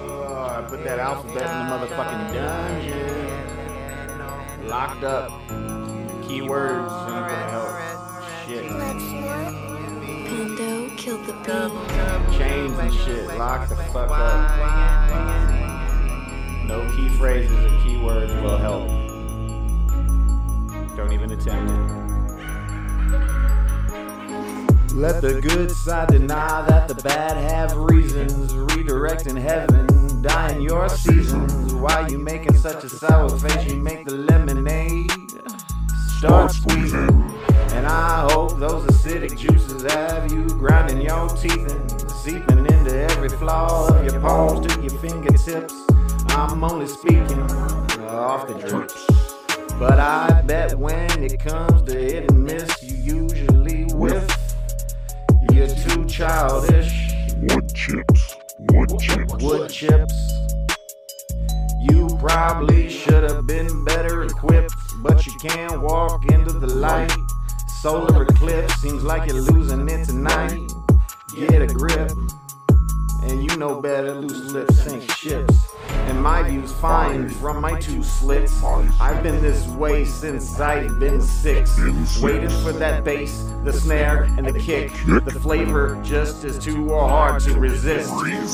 Oh, I put that alphabet in the motherfucking dungeon. Locked up. Keywords ain't gonna help. Shit. Pando killed the bee. Chains and shit. Lock the fuck up. No key phrases or keywords will help. Don't even attempt it. Let the good side deny that the bad have reasons. Redirecting heaven, dying your seasons. Why you making such a sour face? You make the lemonade. Start squeezing. And I hope those acidic juices have you grinding your teeth and seeping into every flaw of your palms to your fingertips. I'm only speaking off the drips. But I bet when it comes to hit and miss, you usually Wood chips. Wood chips. Wood chips. You probably should have been better equipped, but you can't walk into the light. Solar eclipse seems like you're losing it tonight. Get a grip, and you know better. Loose lips sink ships. And my view's fine from my two slits. I've been this way since I've been six. Waiting for that bass, the snare, and the kick. The flavor just is too hard to resist.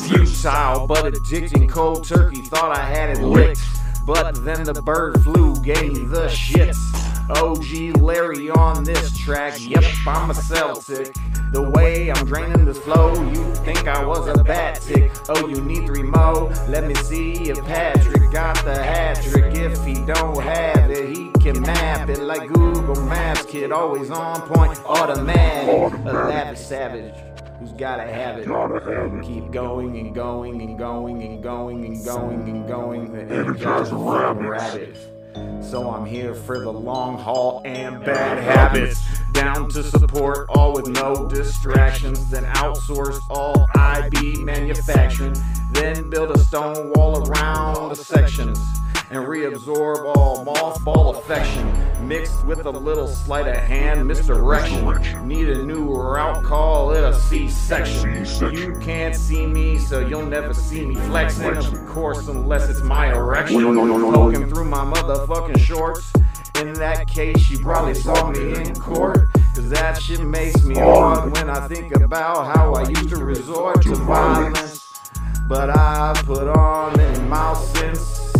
Futile but addicting cold turkey. Thought I had it licked. But then the bird flu gave me the shits. OG Larry on this track. Yep, I'm a Celtic. The way I'm draining this flow, you think I was a bat tick. Oh, you need three more. Let me see if Patrick got the hat trick. If he don't have it, he can map it like Google Maps. Kid, always on point, automatic. A lavish savage who's gotta have it. Gotta have it. Keep going and going and going and going and going and going. The Energizer rabbit. So I'm here for the long haul and bad habits. Down to support all with no distractions. Then outsource all IB manufacturing. Then build a stone wall around the sections. And reabsorb all mothball affection. Mixed with a little sleight of hand misdirection. Need a new route, call C-section. You can't see me, so you'll never see me flexing. Of course, unless it's my erection. Poking through my motherfucking shorts. In that case, you probably saw me in court. Cause that shit makes me hard when I think about how I used to resort to violence. But I put on many miles since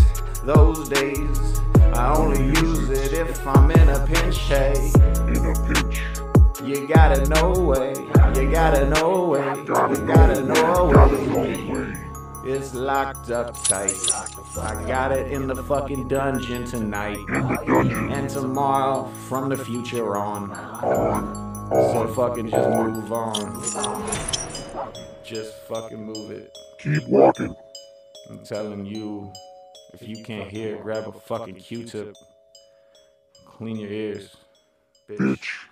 those days. I only use it if I'm in a pinch, hey. In a pinch. You gotta know way, you gotta know way, you Gotta know. gotta know Gotta way. It's locked up tight. I got it in the fucking dungeon tonight. In the dungeon. And tomorrow, from the future on. On. So fucking just move on. Just fucking move it. Keep walking. I'm telling you, if you can't hear, grab a fucking Q-tip. Clean your ears. Bitch. Bitch.